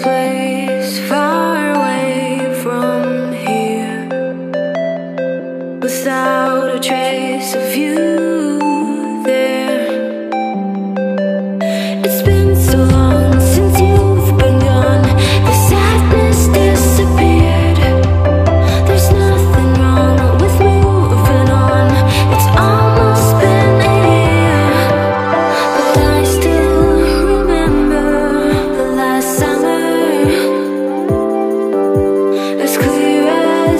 place far away from here without a trace of you.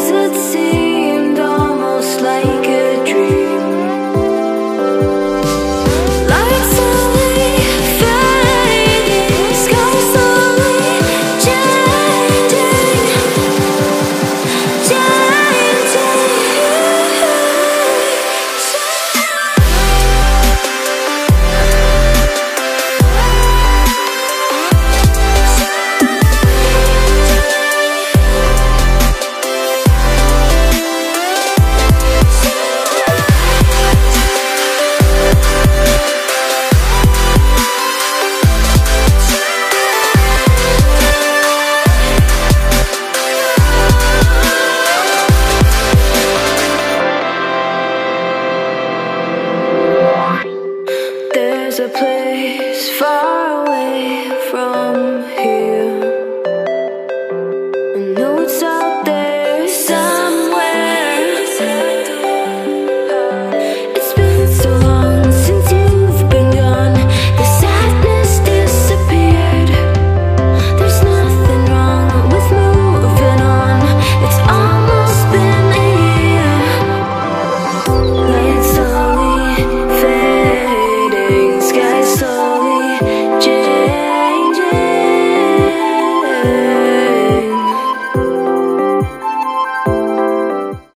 to So.